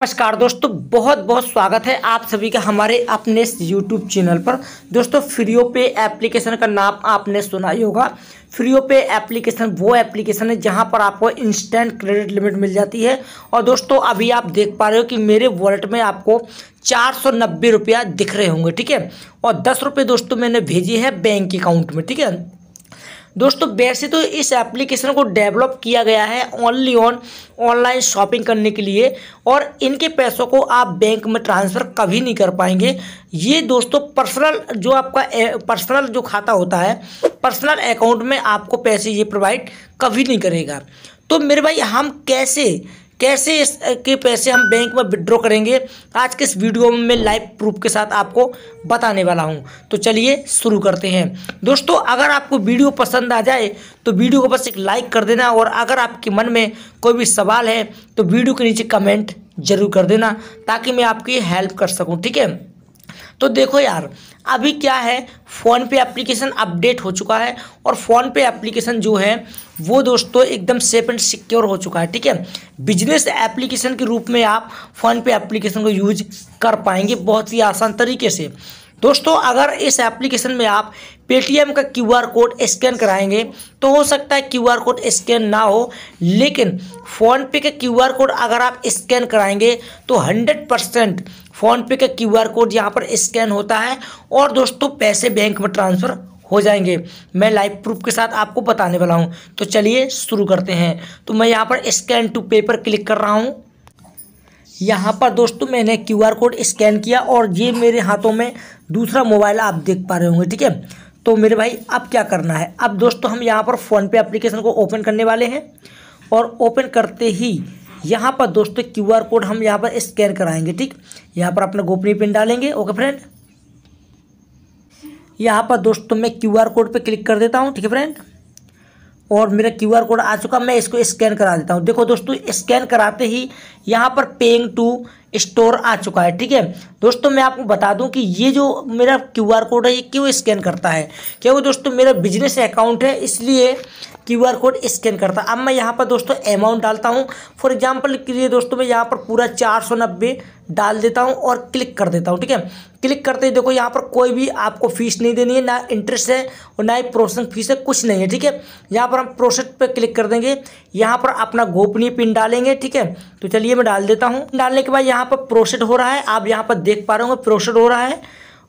नमस्कार दोस्तों बहुत बहुत स्वागत है आप सभी का हमारे अपने यूट्यूब चैनल पर। दोस्तों फ्रीओ पे एप्लीकेशन का नाम आपने सुना ही होगा। फ्रीओ पे एप्लीकेशन वो एप्लीकेशन है जहाँ पर आपको इंस्टेंट क्रेडिट लिमिट मिल जाती है। और दोस्तों, अभी आप देख पा रहे हो कि मेरे वॉलेट में आपको चार सौ नब्बे रुपया दिख रहे होंगे, ठीक है? और दस रुपये दोस्तों मैंने भेजी है बैंक अकाउंट में, ठीक है? दोस्तों, वैसे तो इस एप्लीकेशन को डेवलप किया गया है ओनली ऑन ऑनलाइन शॉपिंग करने के लिए और इनके पैसों को आप बैंक में ट्रांसफ़र कभी नहीं कर पाएँगे। ये दोस्तों पर्सनल जो आपका पर्सनल जो खाता होता है पर्सनल अकाउंट में आपको पैसे ये प्रोवाइड कभी नहीं करेगा। तो मेरे भाई, हम कैसे कैसे इसके पैसे हम बैंक में विड्रॉ करेंगे, आज के इस वीडियो में मैं लाइव प्रूफ के साथ आपको बताने वाला हूँ। तो चलिए शुरू करते हैं। दोस्तों, अगर आपको वीडियो पसंद आ जाए तो वीडियो को बस एक लाइक कर देना और अगर आपके मन में कोई भी सवाल है तो वीडियो के नीचे कमेंट ज़रूर कर देना, ताकि मैं आपकी हेल्प कर सकूँ, ठीक है? तो देखो यार अभी क्या है, फ़ोन पे एप्लीकेशन अपडेट हो चुका है और फ़ोन पे एप्लीकेशन जो है, वो दोस्तों एकदम सेफ़ एंड सिक्योर हो चुका है, ठीक है? बिज़नेस एप्लीकेशन के रूप में आप फ़ोन पे एप्लीकेशन को यूज़ कर पाएँगे बहुत ही आसान तरीके से। दोस्तों, अगर इस एप्लीकेशन में आप पेटीएम का क्यूआर कोड स्कैन कराएँगे तो हो सकता है क्यूआर कोड स्कैन ना हो, लेकिन फ़ोनपे का क्यूआर कोड अगर आप स्कैन कराएँगे तो हंड्रेड परसेंट फ़ोनपे का क्यूआर कोड यहाँ पर स्कैन होता है, और दोस्तों, पैसे बैंक में ट्रांसफ़र हो जाएँगे। मैं लाइव प्रूफ के साथ आपको बताने वाला हूँ। तो चलिए शुरू करते हैं। तो मैं यहाँ पर स्कैन टू पेपर क्लिक कर रहा हूँ। यहाँ पर दोस्तों मैंने क्यूआर कोड स्कैन किया और ये मेरे हाथों में दूसरा मोबाइल आप देख पा रहे होंगे, ठीक है? तो मेरे भाई, अब क्या करना है? अब दोस्तों हम यहाँ पर फ़ोनपे एप्लीकेशन को ओपन करने वाले हैं और ओपन करते ही यहाँ पर दोस्तों क्यूआर कोड हम यहाँ पर स्कैन कराएँगे, ठीक? यहाँ पर अपना गोपनीय पिन डालेंगे, ओके फ्रेंड? यहाँ पर दोस्तों मैं क्यूआर कोड पे क्लिक कर देता हूँ, ठीक है फ्रेंड? और मेरा क्यूआर कोड आ चुका, मैं इसको स्कैन करा देता हूँ। देखो दोस्तों, स्कैन कराते ही यहाँ पर पेइंग टू स्टोर आ चुका है, ठीक है? दोस्तों, मैं आपको बता दूँ कि ये जो मेरा क्यूआर कोड है, ये क्यों स्कैन करता है? क्योंकि दोस्तों मेरा बिज़नेस अकाउंट है, इसलिए क्यूआर कोड स्कैन करता है। अब मैं यहाँ पर दोस्तों अमाउंट डालता हूँ। फॉर एग्जांपल के लिए दोस्तों, मैं यहाँ पर पूरा चार सौ नब्बे डाल देता हूँ और क्लिक कर देता हूँ, ठीक है? क्लिक करते ही देखो, यहाँ पर कोई भी आपको फ़ीस नहीं देनी है, ना इंटरेस्ट है और ना ही प्रोसेसिंग फ़ीस है, कुछ नहीं है, ठीक है? यहाँ पर हम प्रोसेस पे क्लिक कर देंगे। यहाँ पर अपना गोपनीय पिन डालेंगे, ठीक है? तो चलिए मैं डाल देता हूँ। डालने के बाद यहाँ पर प्रोसेड हो रहा है। आप यहाँ पर देख पा रहे होंगे प्रोसेड हो रहा है।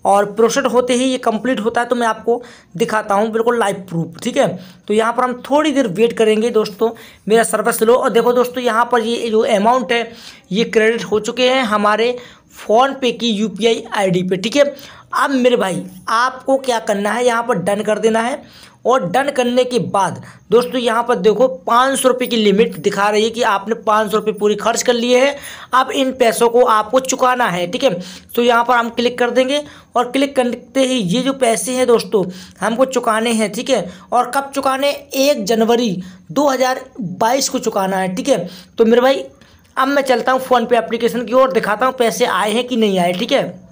और प्रोसेड होते ही ये कंप्लीट होता है तो मैं आपको दिखाता हूँ बिल्कुल लाइव प्रूफ, ठीक है? तो यहाँ पर हम थोड़ी देर वेट करेंगे दोस्तों, मेरा सर्वर स्लो और देखो दोस्तों, यहाँ पर ये जो अमाउंट है, ये क्रेडिट हो चुके हैं हमारे फ़ोन पे की यू पी आई पे, ठीक है? अब मेरे भाई, आपको क्या करना है? यहाँ पर डन कर देना है। और डन करने के बाद, दोस्तों, यहाँ पर देखो, पाँच सौ रुपये की लिमिट दिखा रही है कि आपने पाँच सौ रुपये पूरी खर्च कर लिए हैं। अब इन पैसों को आपको चुकाना है, ठीक है? तो यहाँ पर हम क्लिक कर देंगे। और क्लिक करते ही ये जो पैसे हैं, दोस्तों, हमको चुकाने हैं, ठीक है? और कब चुकाने? एक जनवरी दो हज़ार बाईस को चुकाना है, ठीक है? तो मेरे भाई अब मैं चलता हूँ फ़ोन पे एप्लीकेशन की ओर, दिखाता हूँ पैसे आए हैं कि नहीं आए, ठीक है?